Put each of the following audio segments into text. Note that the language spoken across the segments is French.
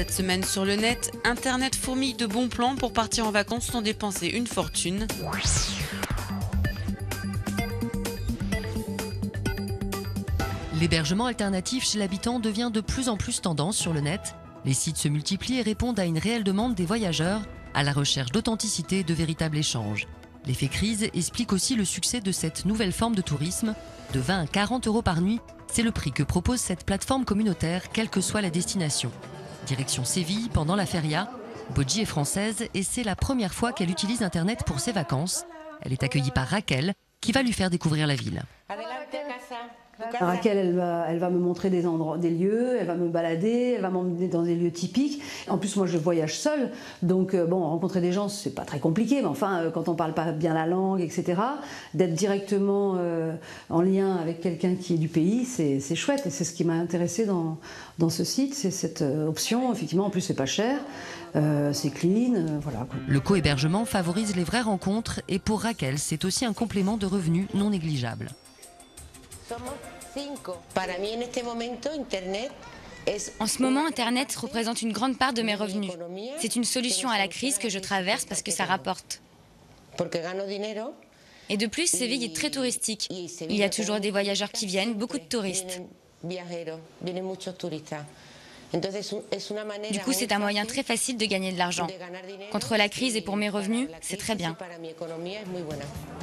Cette semaine sur le net, Internet fourmille de bons plans pour partir en vacances sans dépenser une fortune. L'hébergement alternatif chez l'habitant devient de plus en plus tendance sur le net. Les sites se multiplient et répondent à une réelle demande des voyageurs, à la recherche d'authenticité et de véritables échanges. L'effet crise explique aussi le succès de cette nouvelle forme de tourisme. De 20 à 40 euros par nuit, c'est le prix que propose cette plateforme communautaire, quelle que soit la destination. Direction Séville pendant la feria. Bodji est française et c'est la première fois qu'elle utilise Internet pour ses vacances. Elle est accueillie par Raquel, qui va lui faire découvrir la ville. Raquel, elle va, elle va me montrer des endroits, des lieux, elle va me balader, elle va m'emmener dans des lieux typiques. En plus, moi, je voyage seule, donc euh, bon, rencontrer des gens, c'est pas très compliqué, mais enfin, euh, quand on parle pas bien la langue, etc., d'être directement euh, en lien avec quelqu'un qui est du pays, c'est chouette. Et c'est ce qui m'a intéressé dans, dans ce site, c'est cette option. Effectivement, en plus, c'est pas cher. c'est clean, voilà. Le co-hébergement favorise les vraies rencontres et pour Raquel, c'est aussi un complément de revenus non négligeable. En ce moment, Internet représente une grande part de mes revenus. C'est une solution à la crise que je traverse parce que ça rapporte. Et de plus, Séville est très touristique. Il y a toujours des voyageurs qui viennent, beaucoup de touristes. Du coup, c'est un moyen très facile de gagner de l'argent. Contre la crise et pour mes revenus, c'est très bien.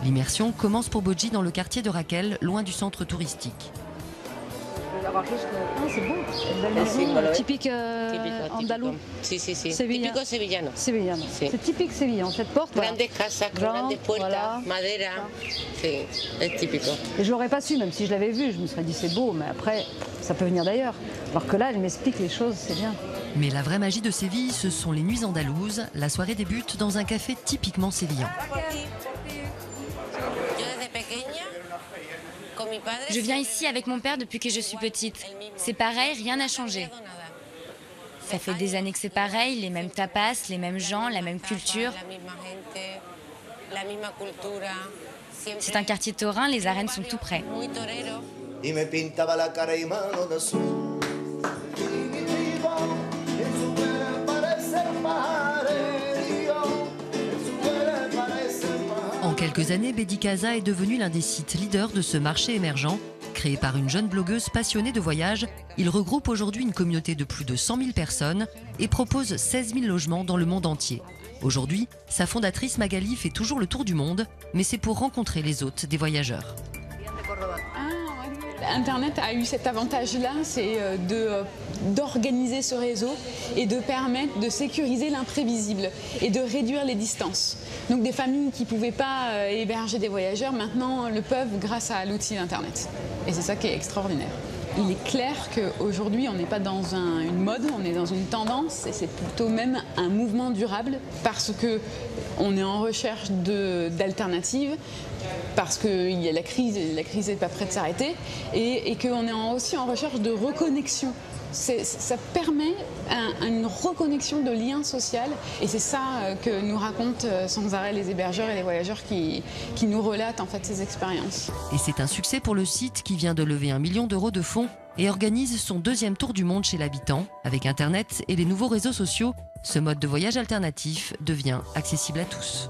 L'immersion commence pour Bodji dans le quartier de Raquel, loin du centre touristique. Ah, c'est beau, voilà. typique euh, andalou. Si, si, si. Sevilla. Típico sevillano. Sevillano. Sí. C'est typique sévillan, cette porte. voilà. Grandes casas, Grand, grandes puertas, voilà. madera. Sí, es típico. Et je l'aurais pas su, même si je l'avais vu, je me serais dit c'est beau, mais après, ça peut venir d'ailleurs. Alors que là, elle m'explique les choses, c'est bien. Mais la vraie magie de Séville, ce sont les nuits andalouses. La soirée débute dans un café typiquement sévillan. Je viens ici avec mon père depuis que je suis petite. C'est pareil, rien n'a changé. Ça fait des années que c'est pareil, les mêmes tapas, les mêmes gens, la même culture. C'est un quartier taurin, les arènes sont tout près. Quelques années, Bédicasa est devenu l'un des sites leaders de ce marché émergent. Créé par une jeune blogueuse passionnée de voyage, il regroupe aujourd'hui une communauté de plus de 100 000 personnes et propose 16 000 logements dans le monde entier. Aujourd'hui, sa fondatrice Magali fait toujours le tour du monde, mais c'est pour rencontrer les hôtes des voyageurs. Internet a eu cet avantage-là, c'est euh, euh, d'organiser ce réseau et de permettre de sécuriser l'imprévisible et de réduire les distances. Donc des familles qui ne pouvaient pas euh, héberger des voyageurs, maintenant le peuvent grâce à l'outil d'Internet. Et c'est ça qui est extraordinaire. Il est clair qu'aujourd'hui, on n'est pas dans un- une mode, on est dans une tendance et c'est plutôt même un mouvement durable parce que on est en recherche d'alternatives, parce qu'il y a la crise la crise n'est pas prête de s'arrêter et, qu'on est aussi en recherche de reconnexion. Ça permet un- une reconnexion de lien social et c'est ça euh, que nous racontent euh, sans arrêt les hébergeurs et les voyageurs qui, qui nous relatent en fait ces expériences. Et c'est un succès pour le site qui vient de lever un million d'euros de fonds et organise son deuxième tour du monde chez l'habitant. Avec Internet et les nouveaux réseaux sociaux, ce mode de voyage alternatif devient accessible à tous.